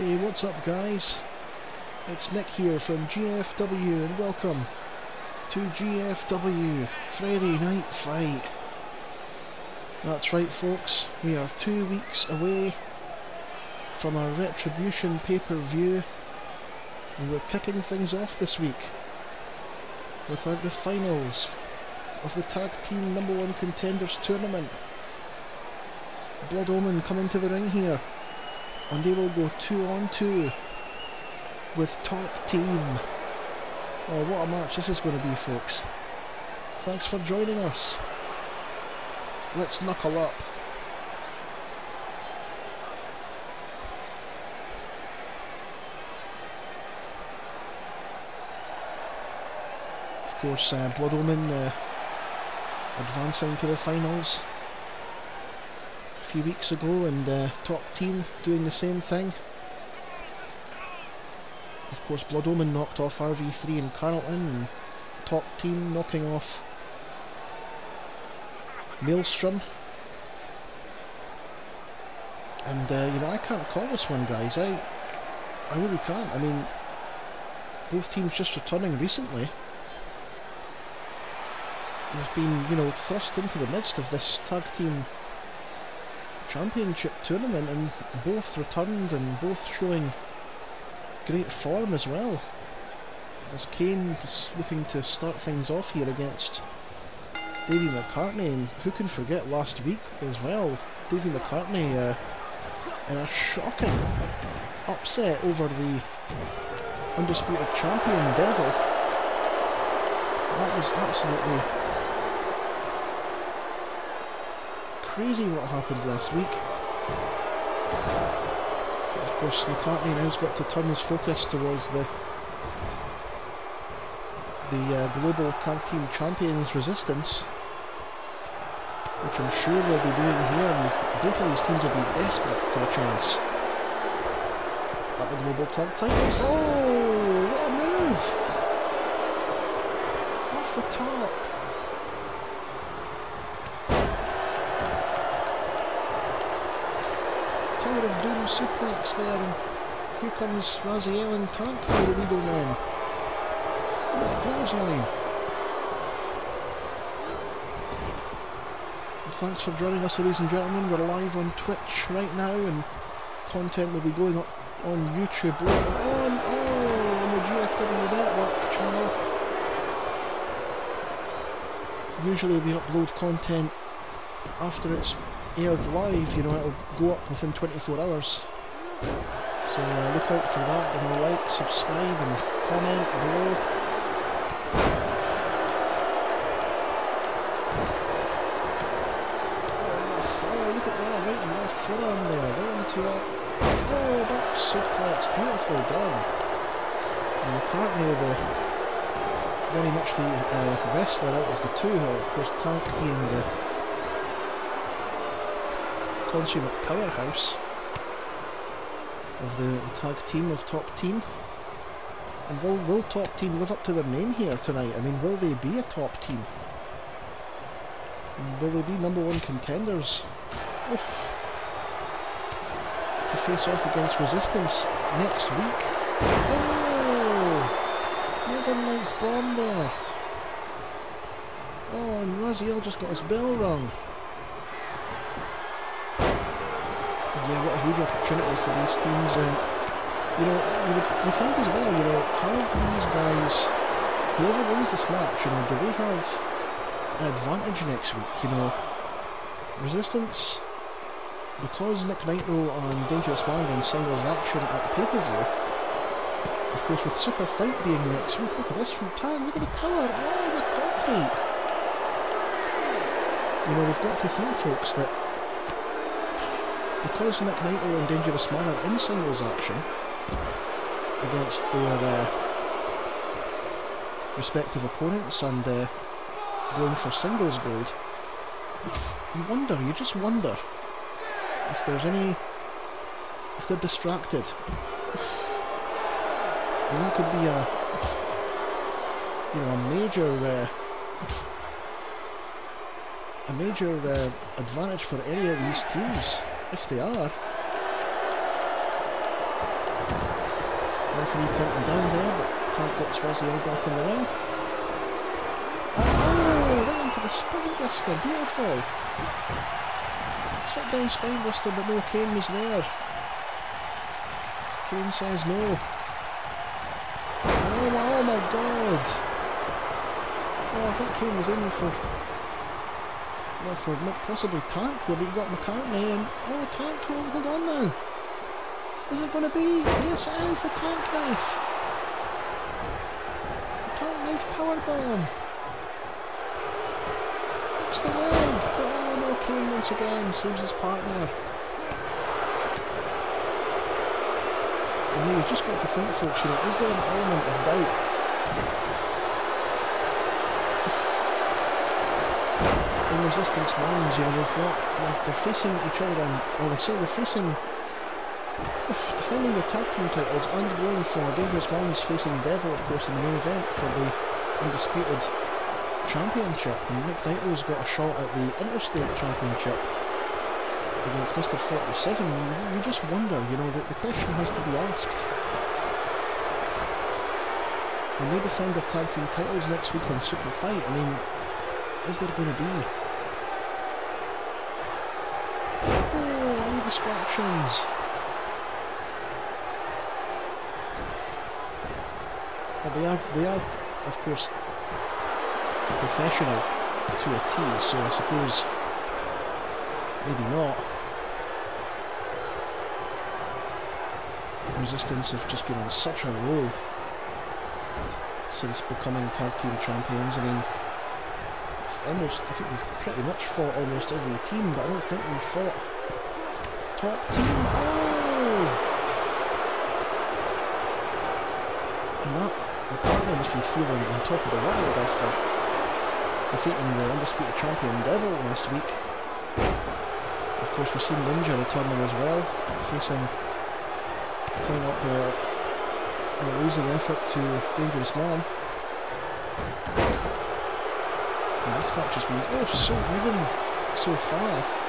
Hey, what's up guys? It's Nick here from GFW and welcome to GFW Friday Night Fight. That's right folks, we are two weeks away from our Retribution pay-per-view and we're kicking things off this week with the finals of the Tag Team Number One Contenders Tournament. Blood Omen coming to the ring here and they will go two on two with top team. Oh what a match this is going to be folks. Thanks for joining us. Let's knuckle up. Of course uh, Blood Omen uh, advancing to the finals few weeks ago and uh, top team doing the same thing. Of course Blood Omen knocked off RV3 and Carlton and top team knocking off Maelstrom. And uh, you know I can't call this one guys, I I really can't. I mean both teams just returning recently. They've been, you know, thrust into the midst of this tag team championship tournament and both returned and both showing great form as well. As Kane was looking to start things off here against Davy McCartney and who can forget last week as well, Davy McCartney uh, in a shocking upset over the undisputed champion Devil. That was absolutely crazy what happened last week. Of course, McCartney now's got to turn his focus towards the the uh, Global Tag Team Champions Resistance, which I'm sure they'll be doing here, and both of these teams will be desperate for a chance at the Global Tag Titles. Oh, what a move! Off the top. Tower of Doom suplex there, and here comes Raziel and Tank for the Legal Man. Clothesline. Well, thanks for joining us ladies and gentlemen, we're live on Twitch right now and content will be going up on YouTube later on, oh, on the GFW Network channel. Usually we upload content after it's aired live, you know, it'll go up within 24 hours. So uh, look out for that, you know, like, subscribe and comment below. Oh, look at that, right and left there, right into it. Oh, back suplex, beautifully done. And McCartney, the very much the uh, wrestler out of the two, of course Tank being the consummate powerhouse of the, the tag team of top team. And will, will top team live up to their name here tonight? I mean, will they be a top team? And will they be number one contenders? Oof. To face off against Resistance next week. Oh! Northern Lights bomb there. Oh, and Raziel just got his bell rung. Yeah, what a huge opportunity for these teams. And you know, you would you think as well, you know, have these guys, whoever wins this match, you know, do they have an advantage next week? You know, Resistance, because Nick Nitro and Dangerous Man are in singles action at the pay-per-view. Of course, with Super Fight being next week, look at this from time. Look at the power. Oh, the concrete. You know, we've got to think, folks, that because Nick Nitro and Dangerous Man are in singles action against their uh, respective opponents and uh, going for singles gold, you wonder, you just wonder if there's any, if they're distracted. And that could be a, you know, a major, uh, a major uh, advantage for any of these teams if they are. referee counting down there, but Tank gets Raziel back in the ring. Oh, right into the spine buster, beautiful. Sit down spine buster, but no, Kane was there. Kane says no. Oh, my, oh my god! Oh, I think Kane was aiming for for possibly Tank there, but you got McCartney and oh Tank, hold, on now. Is it going to be? Yes, it is the Tank knife. The tank knife power bomb. Takes the leg, but oh no, Kane once again saves his partner. And you've just got to think, folks, you know, is there an element of doubt in resistance minds, you know, they've got, they're, facing each other on, well they say they're facing, defending their tag team titles and going for Dangerous Minds facing Devil, of course, in the main event for the Undisputed Championship. And Nick Vital's got a shot at the Interstate Championship against Mr. 47. You, you just wonder, you know, that the question has to be asked. When they defend their tag team titles next week on Super Fight, I mean, is there going to be? Oh, any distractions? But they are, they are, of course, professional to a T, so I suppose maybe not. Resistance have just been on such a roll since becoming tag team champions. I mean, almost, I think we've pretty much fought almost every team, but I don't think we've fought top team. Oh! And that, McCartney must be feeling on top of the world after defeating the undisputed champion Devil last week. Of course, we've seen Ninja returning as well, facing, coming up there in a losing effort to Dangerous Man. And this match has been oh so even so far.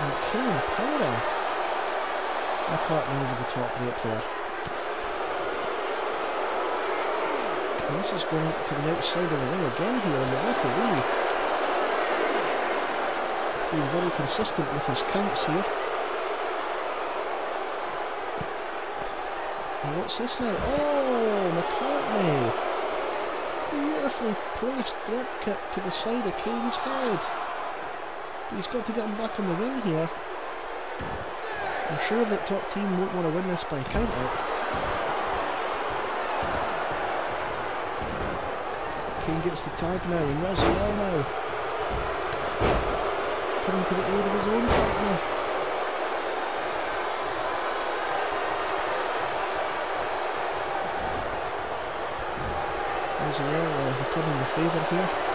And Kane powering. McCartney over the top rope there. And this is going to the outside of the ring again here on the referee. Being very consistent with his counts here. And what's this now? Oh, McCartney! beautifully placed drop kick to the side of Kane's head. But he's got to get him back on the ring here. I'm sure that top team won't want to win this by count out. Kane gets the tag now, and Raziel now. Coming to the aid of his own partner. Raziel uh, returning the favour here.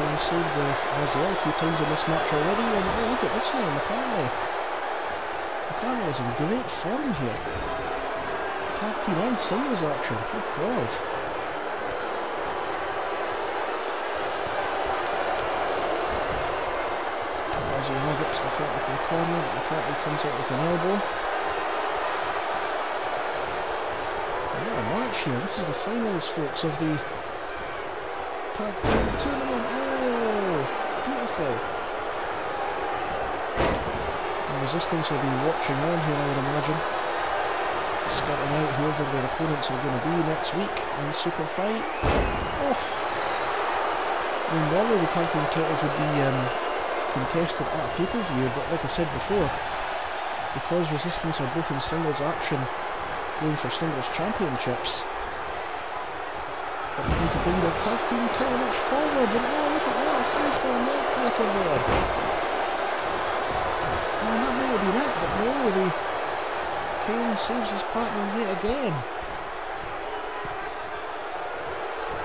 Trying to save the Raziel a few times in this match already, and oh look at this now, McCartney. McCartney is in great form here. Tag team and singles action, oh god. Raziel gets McCartney from the corner, McCartney comes out with an elbow. match here. This is the finals, folks, of the tag team tournament. And Resistance will be watching on here, I would imagine. Scouting out whoever their opponents are going to be next week in Super Fight. Oh. I mean, normally the tag team titles would be um, contested at a pay-per-view, but like I said before, because Resistance are both in singles action going for singles championships. They're looking to bring their tag team title much forward, and oh look at that, free for a neck breaker there. Oh, that but no, the Kane saves his partner yet again.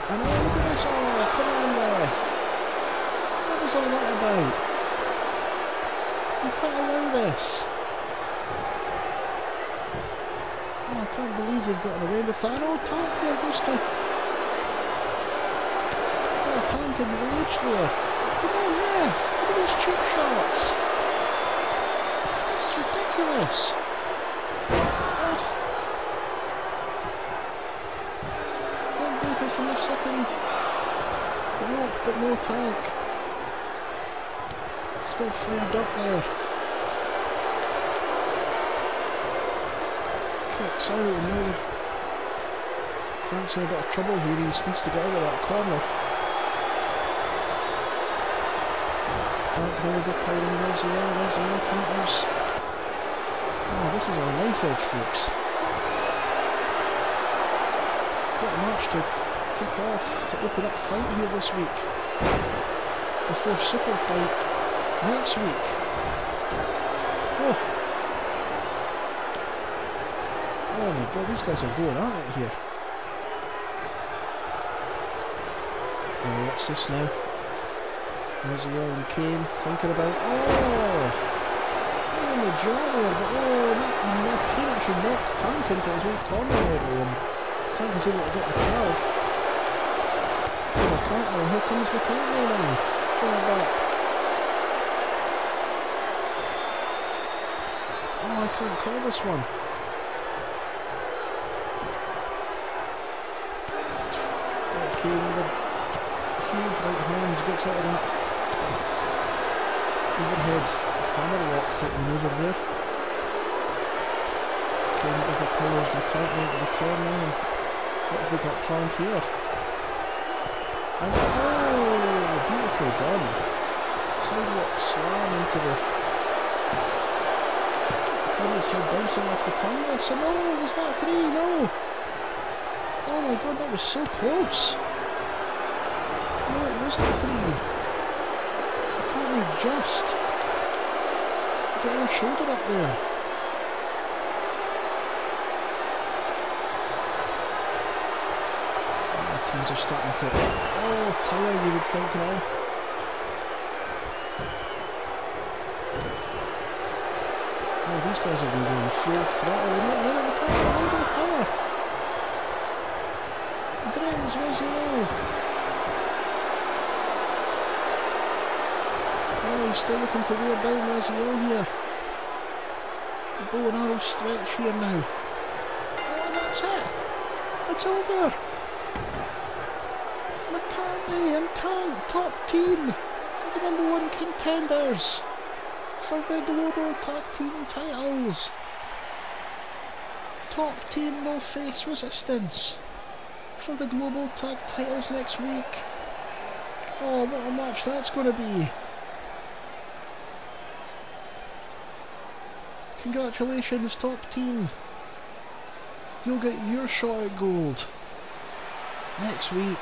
And oh, look at this, oh, come on there. What was all that about? You can't allow this. Oh, I can't believe they've gotten away with that. Oh, Tank there to... Oh, Tank in rage there. Come on. Look at those cheap shots. This is ridiculous. Oh. Then Baker from the second. Rob, but no tank. Still framed up there. Kicks out, now France in a bit of trouble here, he needs to get out of that corner. Can't hold the overpowering Raziel, Raziel counters. Oh, this is a knife edge, folks. Quite a match to kick off, to open up fight here this week. Before Super Fight next week. Oh. Oh my god, these guys are going at it here. Oh, what's this now? There's the and Kane thinking about. Oh! in the jaw there, but oh, that, Kane actually knocked Tank into his own corner early, and Tank was able to get the crowd. To McCartney, here comes McCartney now, far back. Oh, I can't call this one. Okay, the huge right hands, gets out of that overhead hammer lock type manoeuvre there. Kane overpowers McCartney into the corner and what have they got planned here? And oh, beautifully done. Sidewalk slam into the Connor's head bouncing off the canvas and oh, was that three? No! Oh my god, that was so close! No, it was the three? Apparently just get her shoulder up there. Oh, teams are starting to oh tire you would think now. Oh, these guys have been going full throttle. They're not in the power. Look at the power. Drains, where's he now? He's still looking to wear down Raziel here. The bow and arrow stretch here now. Oh, that's it. It's over. McCartney and Tank, top team, the number one contenders for the global tag team titles. Top team will face resistance for the global tag titles next week. Oh, what a match that's going to be. Congratulations, top team. You'll get your shot at gold next week.